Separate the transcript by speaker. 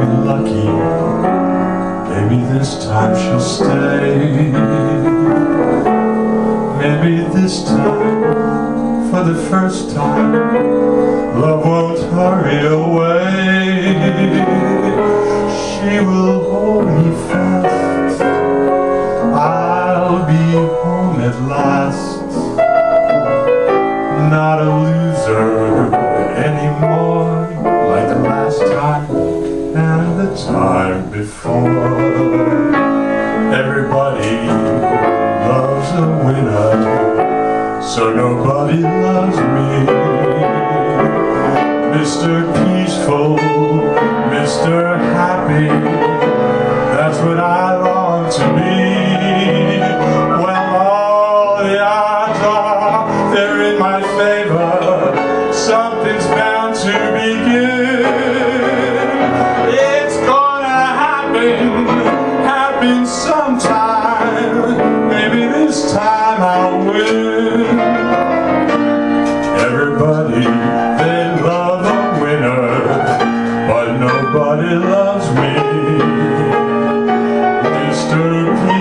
Speaker 1: be lucky. Maybe this time she'll stay. Maybe this time, for the first time Love won't hurry away. She will hold me fast. I'll be home at last. And the time before. Everybody loves a winner, so nobody loves me. Mr. Peaceful, Mr. Happy, that's what I. time I will. Everybody, they love a winner, but nobody loves me. Mr. P